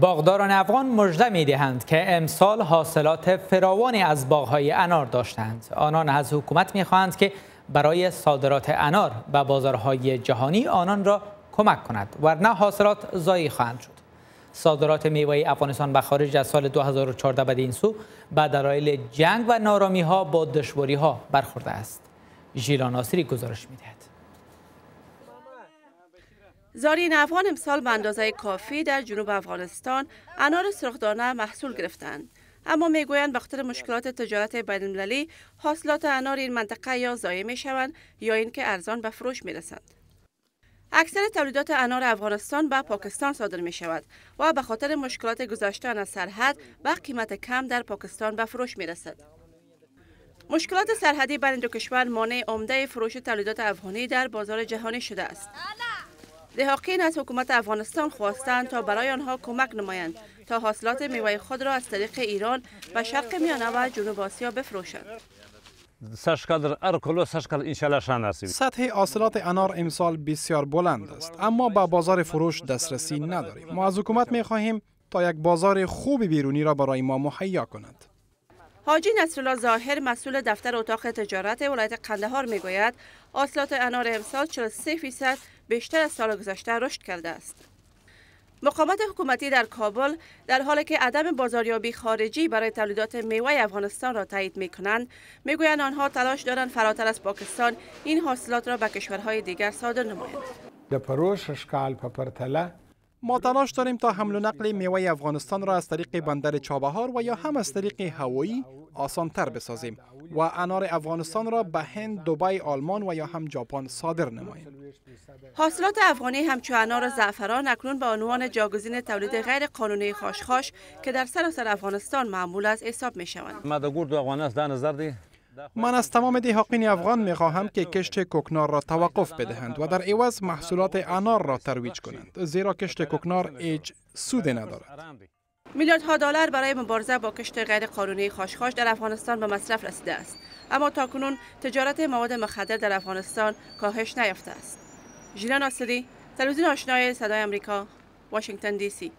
باغداران افغان مژده می دهند که امسال حاصلات فراوانی از باغهای انار داشتند. آنان از حکومت می خواهند که برای صادرات انار به بازارهای جهانی آنان را کمک کند ورنه حاصلات زایی خواهند شد. صادرات میوه افغانستان به خارج از سال 2014 بدین سو به دلایل جنگ و نارامی ها با دشواری ها برخورده است. ژیلا ناصری گزارش می‌دهد. زارین افغان امسال به اندازه کافی در جنوب افغانستان انار سرخدانه محصول گرفتند اما می‌گویند بخاطر مشکلات تجارت بین المللی حاصلات انار این منطقه یا ضایع می شوند یا اینکه ارزان به فروش می رسند. اکثر تولیدات انار افغانستان به پاکستان صادر می شود و به خاطر مشکلات گذشتن از سرحد و قیمت کم در پاکستان به فروش می رسد. مشکلات سرحدی بین دو کشور مانع عمده فروش تولیدات افغانی در بازار جهانی شده است. دهاقین از حکومت افغانستان خواستند تا برای آنها کمک نمایند تا حاصلات میوه خود را از طریق ایران و شرق میانه و جنوب آسیا بفروشند. سطح حاصلات انار امسال بسیار بلند است اما با بازار فروش دسترسی نداریم. ما از حکومت می خواهیم تا یک بازار خوب بیرونی را برای ما مهیا کند. حاجی نصرالله ظاهر مسئول دفتر اتاق تجارت ولایت قندهار می‌گوید حاصلات انار امسال 43 فیصد بیشتر از سال گذشته رشد کرده است. مقامات حکومتی در کابل در حالی که عدم بازاریابی خارجی برای تولیدات میوه افغانستان را تایید می کنند می‌گویند آنها تلاش دارند فراتر از پاکستان این حاصلات را به کشورهای دیگر صادر نمایند. ما تلاش داریم تا حمل و نقل میوه افغانستان را از طریق بندر چابهار و یا هم از طریق هوایی آسان تر بسازیم و انار افغانستان را به هند، دبی، آلمان و یا هم ژاپن صادر نماییم. حاصلات افغانی همچون انار و زعفران اکنون به عنوان جاگزین تولید غیر قانونی خاشخاش که در سراسر افغانستان معمول است حساب می شوند. من از تمام دهاقین افغان می خواهم که کشت کوکنار را توقف بدهند و در عوض محصولات انار را ترویج کنند زیرا کشت کوکنار هیچ سودی ندارد. میلیاردها دلار برای مبارزه با کشت غیر قانونی خاشخاش در افغانستان به مصرف رسیده است. اما تاکنون تجارت مواد مخدر در افغانستان کاهش نیافته است. ژینا ناصری تلویزیون آشنای صدای آمریکا واشنگتن دی سی.